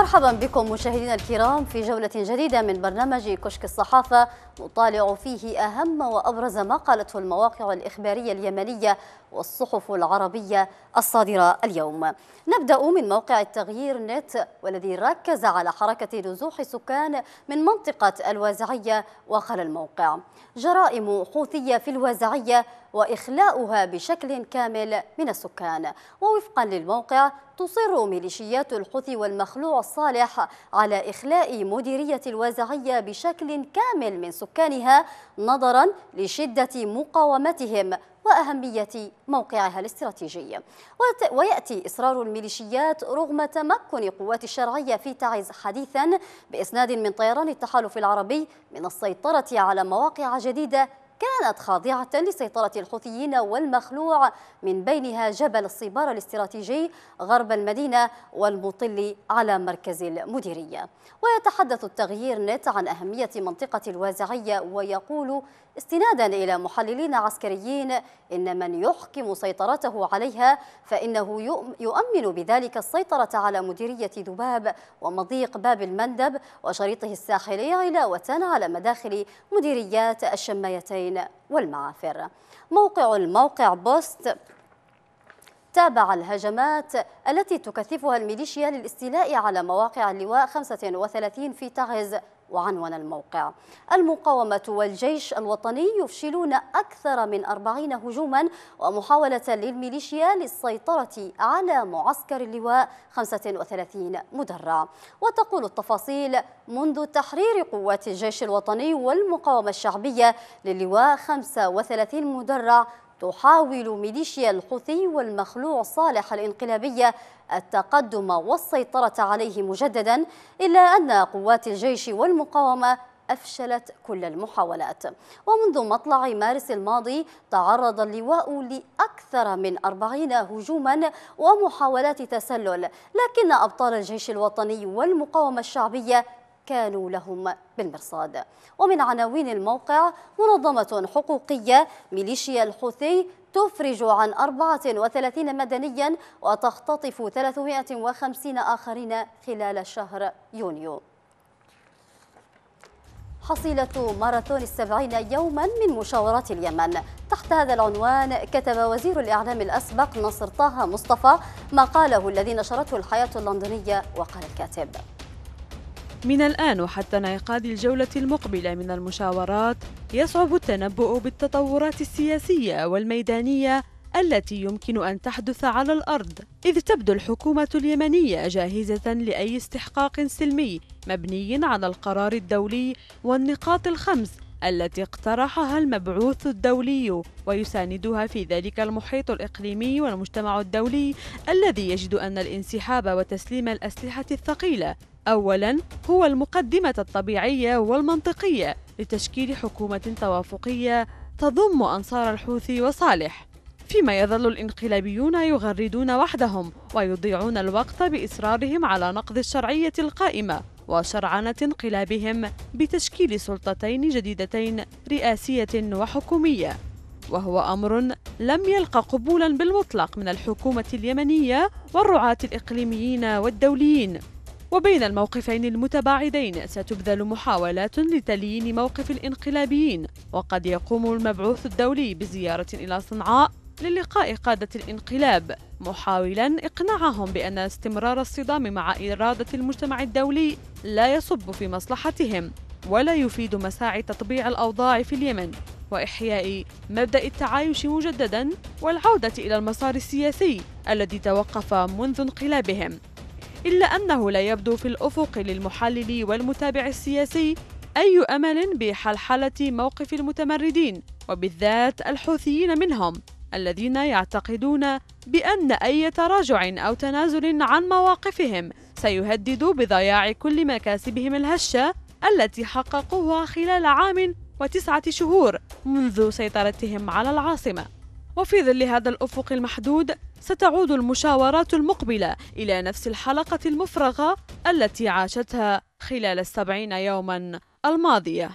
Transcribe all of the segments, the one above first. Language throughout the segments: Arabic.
مرحبا بكم مشاهدينا الكرام في جولة جديدة من برنامج كشك الصحافة نطالع فيه أهم وأبرز ما قالته المواقع الإخبارية اليمنية والصحف العربية الصادرة اليوم. نبدأ من موقع التغيير نت والذي ركز على حركة نزوح سكان من منطقة الوازعية وقال الموقع. جرائم حوثية في الوازعية وإخلاؤها بشكل كامل من السكان. ووفقا للموقع تصر ميليشيات الحوثي والمخلوع الصالح على إخلاء مديرية الوازعية بشكل كامل من سكانها نظرا لشدة مقاومتهم وأهمية موقعها الاستراتيجي. ويأتي إصرار الميليشيات رغم تمكن قوات الشرعية في تعز حديثا بإسناد من طيران التحالف العربي من السيطرة على مواقع جديدة كانت خاضعة لسيطرة الحوثيين والمخلوع من بينها جبل الصبار الاستراتيجي غرب المدينة والمطل على مركز المديرية. ويتحدث التغيير نت عن أهمية منطقة الوازعية ويقول استنادا إلى محللين عسكريين إن من يحكم سيطرته عليها فإنه يؤمن بذلك السيطرة على مديرية ذباب ومضيق باب المندب وشريطه الساحلي علاوة على مداخل مديريات الشمايتين والمعافر. موقع الموقع بوست تابع الهجمات التي تكثفها الميليشيا للاستيلاء على مواقع اللواء 35 في تعز وعنوان الموقع. المقاومة والجيش الوطني يفشلون أكثر من أربعين هجوما ومحاولة للميليشيا للسيطرة على معسكر اللواء 35 مدرع. وتقول التفاصيل منذ تحرير قوات الجيش الوطني والمقاومة الشعبية للواء 35 مدرع تحاول ميليشيا الحوثي والمخلوع صالح الانقلابية التقدم والسيطرة عليه مجددا إلا أن قوات الجيش والمقاومة أفشلت كل المحاولات. ومنذ مطلع مارس الماضي تعرض اللواء لأكثر من أربعين هجوما ومحاولات تسلل لكن أبطال الجيش الوطني والمقاومة الشعبية كانوا لهم بالمرصاد. ومن عناوين الموقع منظمة حقوقية ميليشيا الحوثي تفرج عن 34 مدنيا وتختطف 350 آخرين خلال شهر يونيو. حصيلة ماراثون السبعين يوما من مشاورات اليمن. تحت هذا العنوان كتب وزير الإعلام الأسبق نصر طه مصطفى ما قاله الذي نشرته الحياة اللندنية وقال الكاتب. من الآن وحتى انعقاد الجولة المقبلة من المشاورات يصعب التنبؤ بالتطورات السياسية والميدانية التي يمكن أن تحدث على الأرض إذ تبدو الحكومة اليمنية جاهزة لأي استحقاق سلمي مبني على القرار الدولي والنقاط الخمس التي اقترحها المبعوث الدولي ويساندها في ذلك المحيط الإقليمي والمجتمع الدولي الذي يجد أن الانسحاب وتسليم الأسلحة الثقيلة أولاً هو المقدمة الطبيعية والمنطقية لتشكيل حكومة توافقية تضم أنصار الحوثي وصالح فيما يظل الانقلابيون يغردون وحدهم ويضيعون الوقت بإصرارهم على نقض الشرعية القائمة. وشرعنة انقلابهم بتشكيل سلطتين جديدتين رئاسية وحكومية. وهو أمر لم يلق قبولا بالمطلق من الحكومة اليمنية والرعاة الإقليميين والدوليين. وبين الموقفين المتباعدين ستبذل محاولات لتليين موقف الانقلابيين. وقد يقوم المبعوث الدولي بزيارة إلى صنعاء للقاء قادة الانقلاب. محاولا إقناعهم بأن استمرار الصدام مع إرادة المجتمع الدولي لا يصب في مصلحتهم ولا يفيد مساعي تطبيع الأوضاع في اليمن وإحياء مبدأ التعايش مجددا والعودة إلى المسار السياسي الذي توقف منذ انقلابهم. إلا أنه لا يبدو في الأفق للمحلل والمتابع السياسي أي أمل بحلحلة موقف المتمردين وبالذات الحوثيين منهم. الذين يعتقدون بأن أي تراجع أو تنازل عن مواقفهم سيهدد بضياع كل مكاسبهم الهشة التي حققوها خلال عام وتسعة شهور منذ سيطرتهم على العاصمة. وفي ظل هذا الأفق المحدود ستعود المشاورات المقبلة إلى نفس الحلقة المفرغة التي عاشتها خلال السبعين يوما الماضية.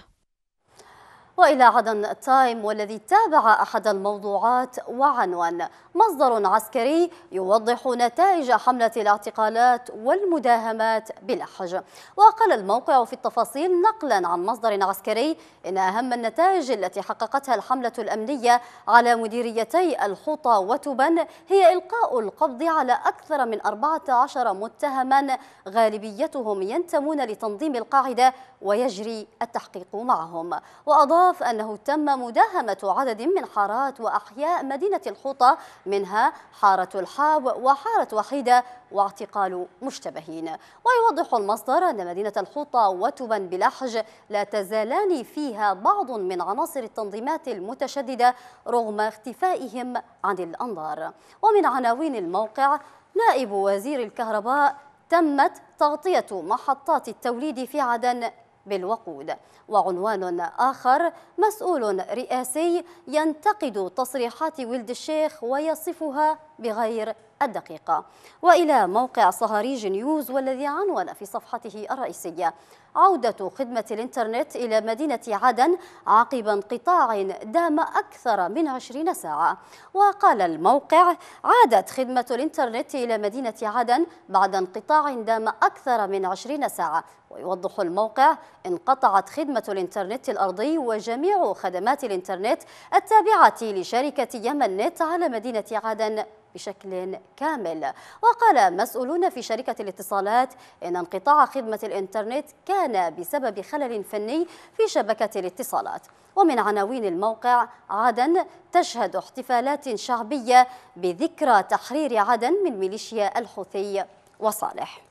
وإلى عدن تايم والذي تابع أحد الموضوعات وعنوان. مصدر عسكري يوضح نتائج حملة الاعتقالات والمداهمات بلحج. وقال الموقع في التفاصيل نقلا عن مصدر عسكري إن أهم النتائج التي حققتها الحملة الأمنية على مديريتي الحوطة وتبن هي إلقاء القبض على أكثر من 14 متهما غالبيتهم ينتمون لتنظيم القاعدة ويجري التحقيق معهم. وأضاف أنه تم مداهمة عدد من حارات وأحياء مدينة الحوطة منها حارة الحاب وحارة وحيدة واعتقال مشتبهين. ويوضح المصدر أن مدينة الحوطة وتبن بلحج لا تزالان فيها بعض من عناصر التنظيمات المتشددة رغم اختفائهم عن الأنظار. ومن عناوين الموقع نائب وزير الكهرباء تمت تغطية محطات التوليد في عدن بالوقود. وعنوان آخر مسؤول رئاسي ينتقد تصريحات ولد الشيخ ويصفها بغير الدقيقة. وإلى موقع صهاريج نيوز والذي عنون في صفحته الرئيسية. عودة خدمة الإنترنت إلى مدينة عدن عقب انقطاع دام أكثر من عشرين ساعة. وقال الموقع عادت خدمة الإنترنت إلى مدينة عدن بعد انقطاع دام أكثر من عشرين ساعة. ويوضح الموقع انقطعت خدمة الإنترنت الأرضي وجميع خدمات الإنترنت التابعة لشركة يمن نت على مدينة عدن. بشكل كامل. وقال مسؤولون في شركة الاتصالات إن انقطاع خدمة الإنترنت كان بسبب خلل فني في شبكة الاتصالات. ومن عناوين الموقع عدن تشهد احتفالات شعبية بذكرى تحرير عدن من ميليشيا الحوثي وصالح.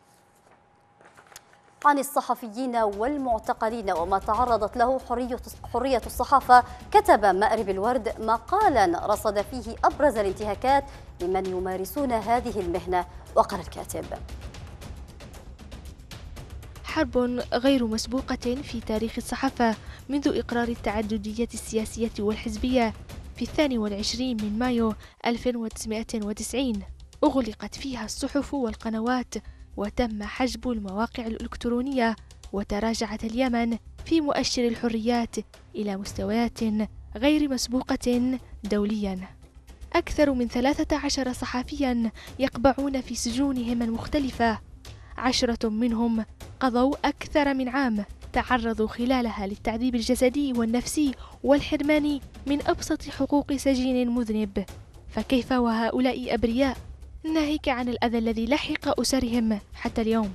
عن الصحفيين والمعتقلين وما تعرضت له حرية, حرية الصحافة كتب مأرب الورد مقالا رصد فيه أبرز الانتهاكات لمن يمارسون هذه المهنة وقال الكاتب. حرب غير مسبوقة في تاريخ الصحافة منذ إقرار التعددية السياسية والحزبية في الثاني والعشرين من مايو 1990 أغلقت فيها الصحف والقنوات وتم حجب المواقع الإلكترونية وتراجعت اليمن في مؤشر الحريات إلى مستويات غير مسبوقة دوليا. أكثر من 13 صحفيا يقبعون في سجونهم المختلفة. عشرة منهم قضوا أكثر من عام تعرضوا خلالها للتعذيب الجسدي والنفسي والحرمان من أبسط حقوق سجين مذنب. فكيف وهؤلاء أبرياء؟ ناهيك عن الأذى الذي لحق أسرهم حتى اليوم.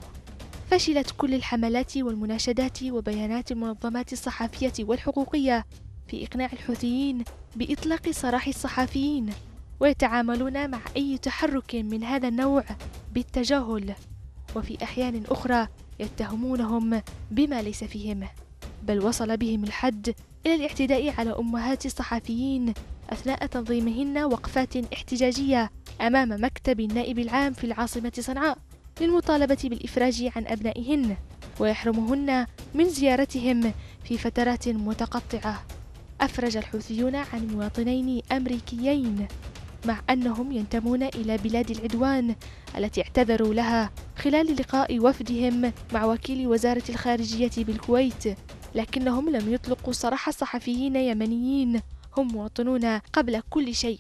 فشلت كل الحملات والمناشدات وبيانات المنظمات الصحفية والحقوقية في إقناع الحوثيين بإطلاق سراح الصحفيين ويتعاملون مع أي تحرك من هذا النوع بالتجاهل. وفي أحيان أخرى يتهمونهم بما ليس فيهم بل وصل بهم الحد إلى الاعتداء على أمهات الصحفيين أثناء تنظيمهن وقفات احتجاجية. أمام مكتب النائب العام في العاصمة صنعاء للمطالبة بالإفراج عن أبنائهن ويحرمهن من زيارتهم في فترات متقطعة. أفرج الحوثيون عن مواطنين أمريكيين مع أنهم ينتمون إلى بلاد العدوان التي اعتذروا لها خلال لقاء وفدهم مع وكيل وزارة الخارجية بالكويت. لكنهم لم يطلقوا سراح صحفيين يمنيين هم مواطنون قبل كل شيء.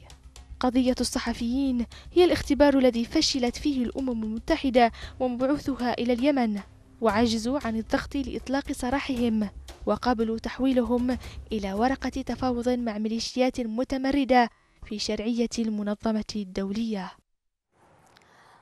قضية الصحفيين هي الاختبار الذي فشلت فيه الأمم المتحدة ومبعوثها إلى اليمن وعجزوا عن الضغط لإطلاق سراحهم وقابلوا تحويلهم إلى ورقة تفاوض مع ميليشيات متمردة في شرعية المنظمة الدولية.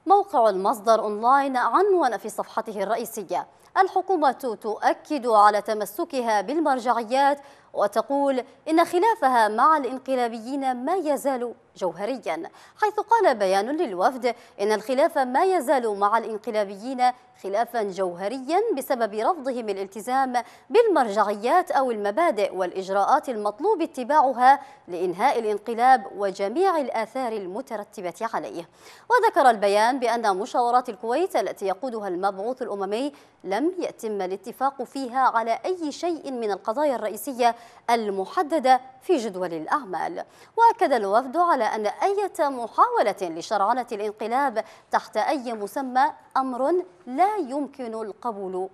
موقع المصدر أونلاين عنون في صفحته الرئيسية. الحكومة تؤكد على تمسكها بالمرجعيات وتقول إن خلافها مع الانقلابيين ما يزال جوهريا حيث قال بيان للوفد إن الخلاف ما يزال مع الانقلابيين خلافا جوهريا بسبب رفضهم الالتزام بالمرجعيات أو المبادئ والإجراءات المطلوب اتباعها لإنهاء الانقلاب وجميع الآثار المترتبة عليه. وذكر البيان بأن مشاورات الكويت التي يقودها المبعوث الأممي لم يتم الاتفاق فيها على أي شيء من القضايا الرئيسية المحددة في جدول الأعمال. وأكد الوفد على أن أي محاولة لشرعنة الانقلاب تحت أي مسمى أمر لا يمكن القبول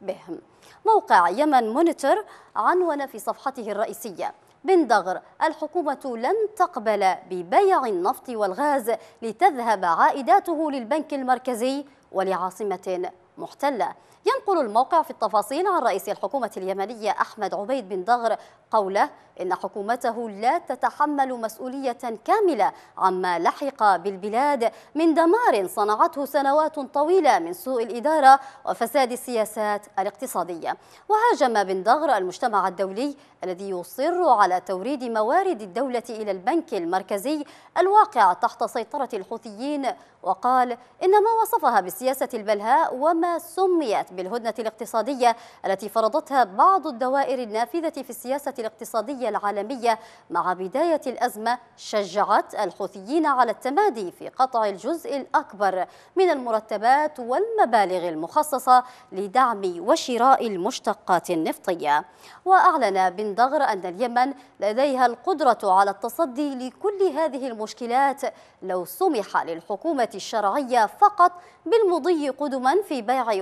به موقع يمن مونيتور عنون في صفحته الرئيسية. بن دغر الحكومة لن تقبل ببيع النفط والغاز لتذهب عائداته للبنك المركزي ولعاصمة محتلة. ينقل الموقع في التفاصيل عن رئيس الحكومة اليمنية أحمد عبيد بن دغر قوله إن حكومته لا تتحمل مسؤولية كاملة عما لحق بالبلاد من دمار صنعته سنوات طويلة من سوء الإدارة وفساد السياسات الاقتصادية. وهاجم بن دغر المجتمع الدولي الذي يصر على توريد موارد الدولة إلى البنك المركزي الواقع تحت سيطرة الحوثيين وقال إن ما وصفها بالسياسة البلهاء وما سميت بالهدنة الاقتصادية التي فرضتها بعض الدوائر النافذة في السياسة الاقتصادية العالمية مع بداية الأزمة شجعت الحوثيين على التمادي في قطع الجزء الأكبر من المرتبات والمبالغ المخصصة لدعم وشراء المشتقات النفطية. وأعلن بن دغر أن اليمن لديها القدرة على التصدي لكل هذه المشكلات لو سمح للحكومة الشرعية فقط بالمضي قدما في بيع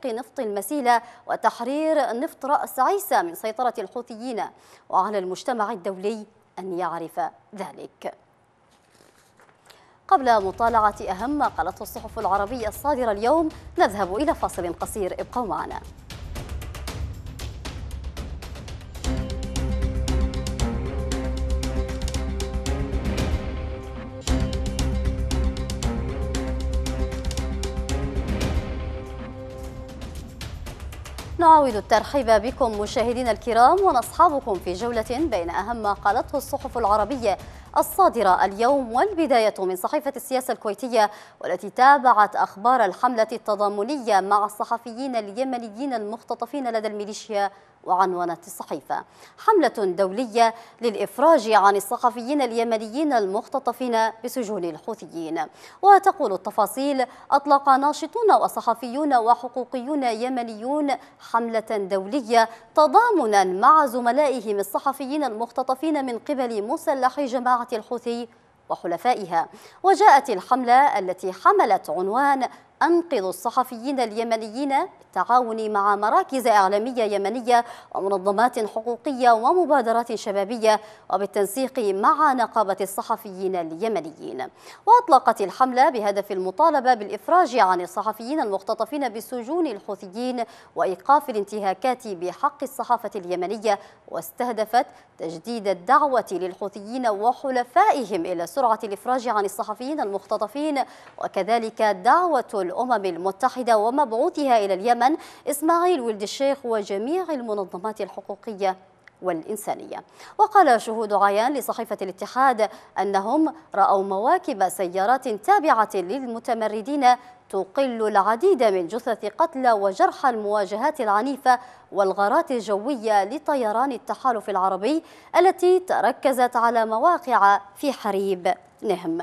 وتسويق نفط المسيلة وتحرير نفط رأس عيسى من سيطرة الحوثيين. وعلى المجتمع الدولي أن يعرف ذلك. قبل مطالعة أهم ما قالته الصحف العربية الصادرة اليوم نذهب إلى فاصل قصير. ابقوا معنا. نعاود الترحيب بكم مشاهدينا الكرام ونصحابكم في جولة بين أهم ما قالته الصحف العربية الصادرة اليوم والبداية من صحيفة السياسة الكويتية والتي تابعت أخبار الحملة التضامنية مع الصحفيين اليمنيين المختطفين لدى الميليشيا وعنونت الصحيفة. حملة دولية للإفراج عن الصحفيين اليمنيين المختطفين بسجون الحوثيين. وتقول التفاصيل أطلق ناشطون وصحفيون وحقوقيون يمنيون حملة دولية تضامنا مع زملائهم الصحفيين المختطفين من قبل مسلحي جماعة الحوثي وحلفائها. وجاءت الحملة التي حملت عنوان أنقذ الصحفيين اليمنيين بالتعاون مع مراكز إعلامية يمنية ومنظمات حقوقية ومبادرات شبابية وبالتنسيق مع نقابة الصحفيين اليمنيين. وأطلقت الحملة بهدف المطالبة بالإفراج عن الصحفيين المختطفين بسجون الحوثيين وإيقاف الانتهاكات بحق الصحافة اليمنية واستهدفت تجديد الدعوة للحوثيين وحلفائهم إلى سرعة الإفراج عن الصحفيين المختطفين وكذلك دعوة الأمم المتحدة ومبعوثها إلى اليمن إسماعيل ولد الشيخ وجميع المنظمات الحقوقية والإنسانية. وقال شهود عيان لصحيفة الاتحاد أنهم رأوا مواكب سيارات تابعة للمتمردين تقل العديد من جثث قتلى وجرحى المواجهات العنيفة والغارات الجوية لطيران التحالف العربي التي تركزت على مواقع في حريب نهم.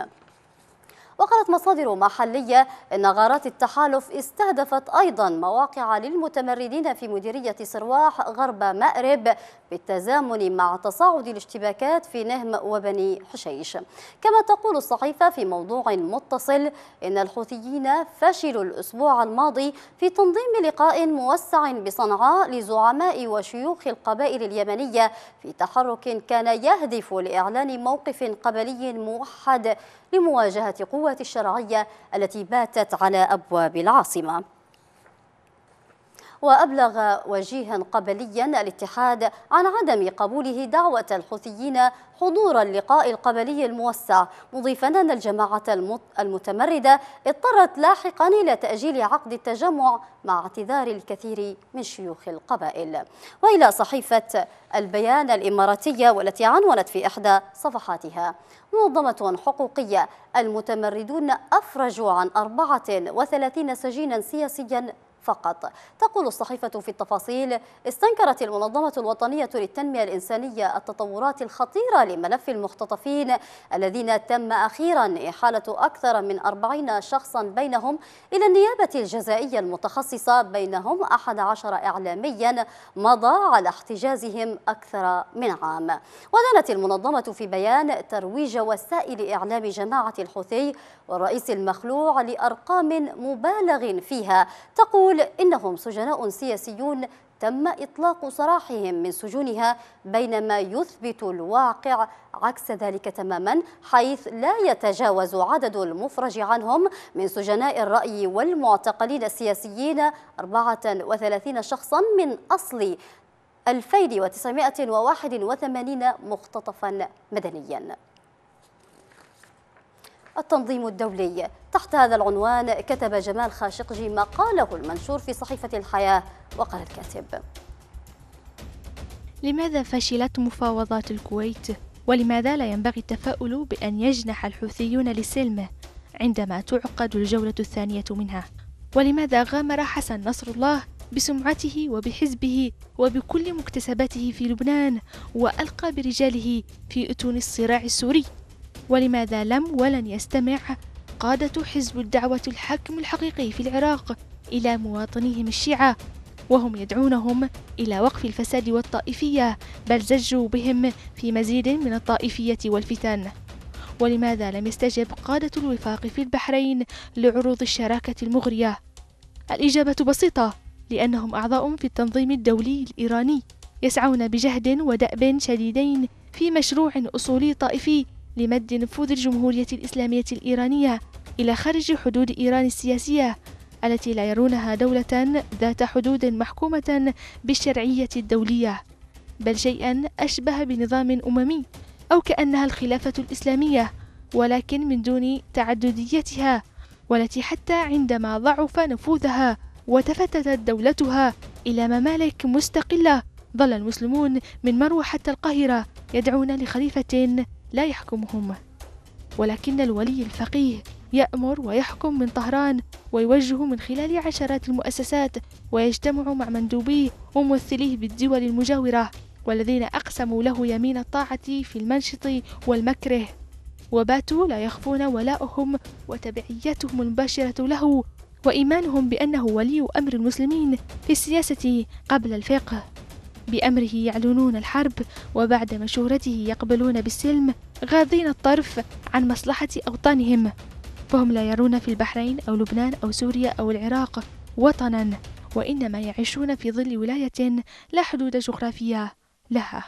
وقالت مصادر محلية أن غارات التحالف استهدفت أيضا مواقع للمتمردين في مديرية سرواح غرب مأرب بالتزامن مع تصاعد الاشتباكات في نهم وبني حشيش. كما تقول الصحيفة في موضوع متصل إن الحوثيين فشلوا الأسبوع الماضي في تنظيم لقاء موسع بصنعاء لزعماء وشيوخ القبائل اليمنية في تحرك كان يهدف لإعلان موقف قبلي موحد لمواجهة قوة الشرعية التي باتت على أبواب العاصمة. وأبلغ وجيها قبليا الاتحاد عن عدم قبوله دعوة الحوثيين حضور اللقاء القبلي الموسع مضيفا أن الجماعة المتمردة اضطرت لاحقا إلى تأجيل عقد التجمع مع اعتذار الكثير من شيوخ القبائل. وإلى صحيفة البيان الإماراتية والتي عنونت في إحدى صفحاتها منظمة حقوقية المتمردون أفرجوا عن 34 سجينا سياسيا فقط. تقول الصحيفة في التفاصيل استنكرت المنظمة الوطنية للتنمية الإنسانية التطورات الخطيرة لملف المختطفين الذين تم أخيرا إحالة أكثر من أربعين شخصا بينهم إلى النيابة الجزائية المتخصصة بينهم أحد عشر إعلاميا مضى على احتجازهم أكثر من عام. ودانت المنظمة في بيان ترويج وسائل إعلام جماعة الحوثي والرئيس المخلوع لأرقام مبالغ فيها. تقول إنهم سجناء سياسيون تم إطلاق سراحهم من سجونها بينما يثبت الواقع عكس ذلك تماما حيث لا يتجاوز عدد المفرج عنهم من سجناء الرأي والمعتقلين السياسيين 34 شخصا من أصل 2981 مختطفا مدنيا. التنظيم الدولي تحت هذا العنوان كتب جمال خاشقجي ما قاله المنشور في صحيفة الحياة وقال الكاتب لماذا فشلت مفاوضات الكويت؟ ولماذا لا ينبغي التفاؤل بأن يجنح الحوثيون للسلم عندما تعقد الجولة الثانية منها؟ ولماذا غامر حسن نصر الله بسمعته وبحزبه وبكل مكتسباته في لبنان وألقى برجاله في أتون الصراع السوري؟ ولماذا لم ولن يستمع قادة حزب الدعوة الحكم الحقيقي في العراق إلى مواطنيهم الشيعة وهم يدعونهم إلى وقف الفساد والطائفية بل زجوا بهم في مزيد من الطائفية والفتن. ولماذا لم يستجب قادة الوفاق في البحرين لعروض الشراكة المغرية؟ الإجابة بسيطة لأنهم أعضاء في التنظيم الدولي الإيراني يسعون بجهد ودأب شديدين في مشروع أصولي طائفي لمد نفوذ الجمهورية الإسلامية الإيرانية إلى خارج حدود إيران السياسية التي لا يرونها دولة ذات حدود محكومة بالشرعية الدولية. بل شيئا أشبه بنظام أممي أو كأنها الخلافة الإسلامية ولكن من دون تعدديتها والتي حتى عندما ضعف نفوذها وتفتتت دولتها إلى ممالك مستقلة ظل المسلمون من مروحة القاهرة يدعون لخليفة لا يحكمهم ولكن الولي الفقيه يأمر ويحكم من طهران ويوجه من خلال عشرات المؤسسات ويجتمع مع مندوبيه وممثليه بالدول المجاورة والذين أقسموا له يمين الطاعة في المنشط والمكره. وباتوا لا يخفون ولاؤهم وتبعيتهم المباشرة له وإيمانهم بأنه ولي أمر المسلمين في السياسة قبل الفقه. بأمره يعلنون الحرب وبعد مشورته يقبلون بالسلم غاضين الطرف عن مصلحة أوطانهم. فهم لا يرون في البحرين أو لبنان أو سوريا أو العراق وطنا وإنما يعيشون في ظل ولاية لا حدود جغرافية لها.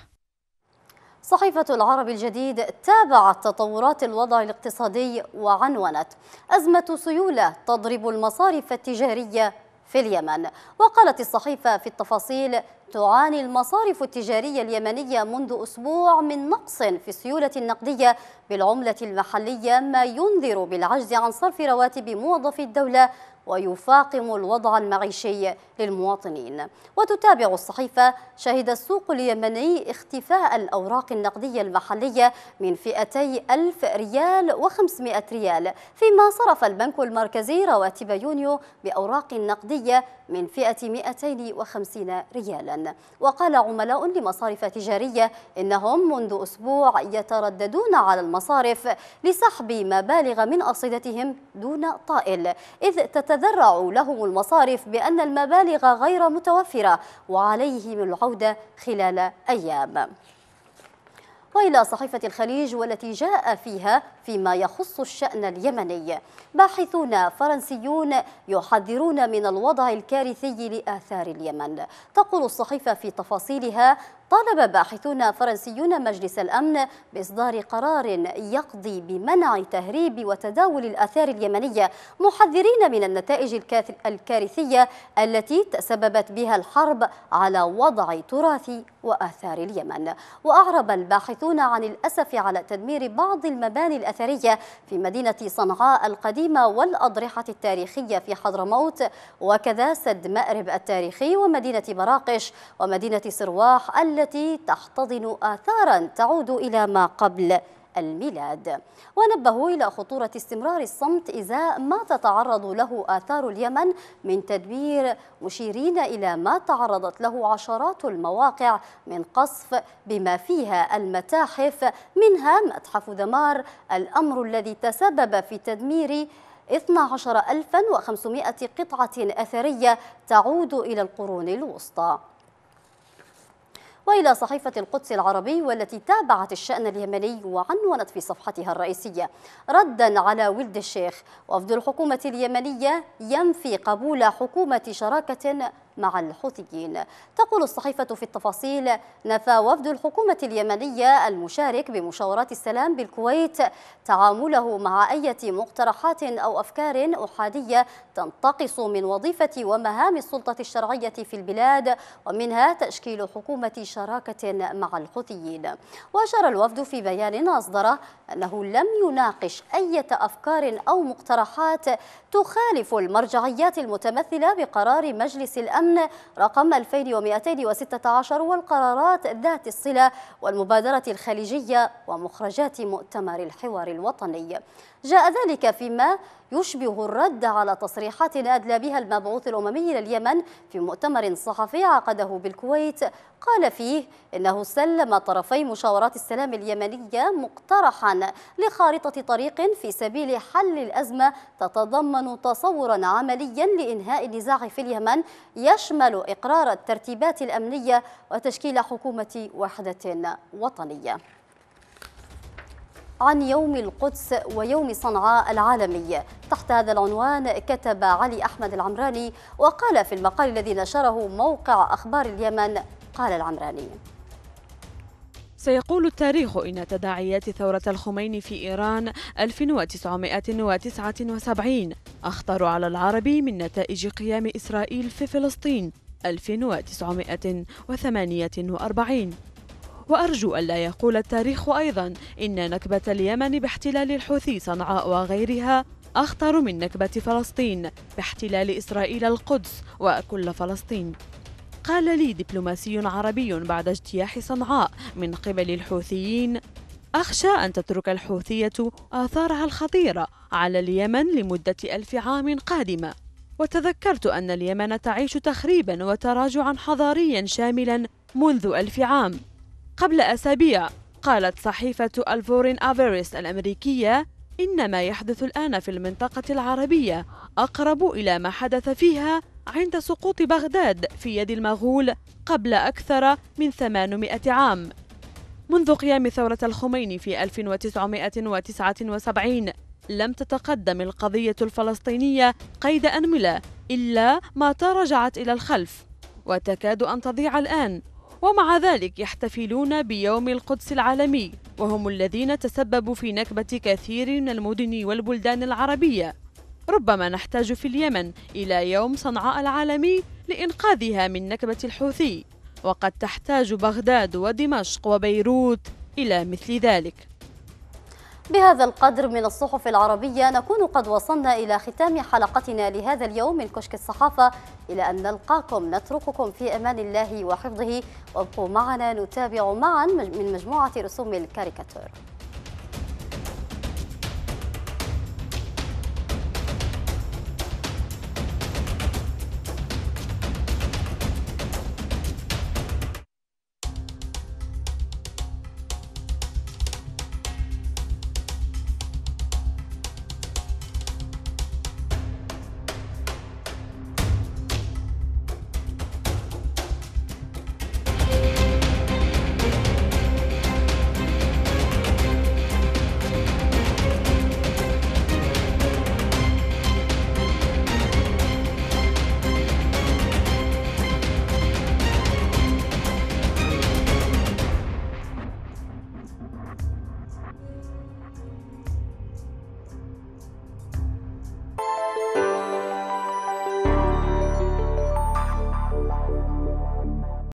صحيفة العرب الجديد تابعت تطورات الوضع الاقتصادي وعنونت. أزمة سيولة تضرب المصارف التجارية في اليمن. وقالت الصحيفة في التفاصيل تعاني المصارف التجارية اليمنية منذ أسبوع من نقص في السيولة النقدية بالعملة المحلية ما ينذر بالعجز عن صرف رواتب موظفي الدولة ويفاقم الوضع المعيشي للمواطنين. وتتابع الصحيفة شهد السوق اليمني اختفاء الأوراق النقدية المحلية من فئتي ألف ريال وخمسمائة ريال فيما صرف البنك المركزي رواتب يونيو بأوراق نقدية من فئة 250 ريالا. وقال عملاء لمصارف تجارية إنهم منذ أسبوع يترددون على المصارف لسحب مبالغ من أرصدتهم دون طائل إذ تتذرع لهم المصارف بأن المبالغ غير متوفرة وعليهم العودة خلال أيام. وإلى صحيفة الخليج والتي جاء فيها فيما يخص الشأن اليمني. باحثون فرنسيون يحذرون من الوضع الكارثي لآثار اليمن. تقول الصحيفة في تفاصيلها طالب باحثون فرنسيون مجلس الأمن بإصدار قرار يقضي بمنع تهريب وتداول الآثار اليمنية محذرين من النتائج الكارثية التي تسببت بها الحرب على وضع تراث وآثار اليمن. وأعرب الباحثون عن الأسف على تدمير بعض المباني الأثرية في مدينة صنعاء القديمة والأضرحة التاريخية في حضرموت وكذا سد مأرب التاريخي ومدينة براقش ومدينة سرواح التي تحتضن آثارا تعود إلى ما قبل. الميلاد. ونبهوا إلى خطورة استمرار الصمت إزاء ما تتعرض له آثار اليمن من تدبير مشيرين إلى ما تعرضت له عشرات المواقع من قصف بما فيها المتاحف منها متحف دمار الأمر الذي تسبب في تدمير 12500 قطعة أثرية تعود إلى القرون الوسطى. وإلى صحيفة القدس العربي والتي تابعت الشأن اليمني وعنونت في صفحتها الرئيسية. ردا على ولد الشيخ وفد الحكومة اليمنية ينفي قبول حكومة شراكة مع الحوثيين. تقول الصحيفة في التفاصيل نفى وفد الحكومة اليمنية المشارك بمشاورات السلام بالكويت تعامله مع أي مقترحات أو أفكار أحادية تنتقص من وظيفة ومهام السلطة الشرعية في البلاد ومنها تشكيل حكومة شراكة مع الحوثيين. وأشار الوفد في بيان أصدره أنه لم يناقش أي أفكار أو مقترحات تخالف المرجعيات المتمثلة بقرار مجلس الأمن رقم 2216 والقرارات ذات الصلة والمبادرة الخليجية ومخرجات مؤتمر الحوار الوطني. جاء ذلك فيما يشبه الرد على تصريحات أدلى بها المبعوث الأممي لليمن في مؤتمر صحفي عقده بالكويت. قال فيه إنه سلم طرفي مشاورات السلام اليمنية مقترحا لخارطة طريق في سبيل حل الأزمة تتضمن تصورا عمليا لإنهاء النزاع في اليمن يشمل إقرار الترتيبات الأمنية وتشكيل حكومة وحدة وطنية. عن يوم القدس ويوم صنعاء العالمي. تحت هذا العنوان كتب علي أحمد العمراني وقال في المقال الذي نشره موقع أخبار اليمن. قال العمراني. سيقول التاريخ إن تداعيات ثورة الخميني في إيران 1979 أخطر على العرب من نتائج قيام إسرائيل في فلسطين 1948 وأرجو ألا يقول التاريخ أيضا إن نكبة اليمن باحتلال الحوثي صنعاء وغيرها أخطر من نكبة فلسطين باحتلال إسرائيل القدس وكل فلسطين. قال لي دبلوماسي عربي بعد اجتياح صنعاء من قبل الحوثيين أخشى أن تترك الحوثية آثارها الخطيرة على اليمن لمدة ألف عام قادمة. وتذكرت أن اليمن تعيش تخريبا وتراجعا حضاريا شاملا منذ ألف عام. قبل أسابيع قالت صحيفة الفورين أفيريس الأمريكية إن ما يحدث الآن في المنطقة العربية أقرب إلى ما حدث فيها عند سقوط بغداد في يد المغول قبل أكثر من 800 عام. منذ قيام ثورة الخميني في 1979 لم تتقدم القضية الفلسطينية قيد أنملة إلا ما تراجعت إلى الخلف وتكاد أن تضيع الآن. ومع ذلك يحتفلون بيوم القدس العالمي وهم الذين تسببوا في نكبة كثير من المدن والبلدان العربية. ربما نحتاج في اليمن إلى يوم صنعاء العالمي لإنقاذها من نكبة الحوثي. وقد تحتاج بغداد ودمشق وبيروت إلى مثل ذلك. بهذا القدر من الصحف العربية نكون قد وصلنا إلى ختام حلقتنا لهذا اليوم من كشك الصحافة. إلى أن نلقاكم نترككم في أمان الله وحفظه. وابقوا معنا نتابع معا من مجموعة رسوم الكاريكاتور.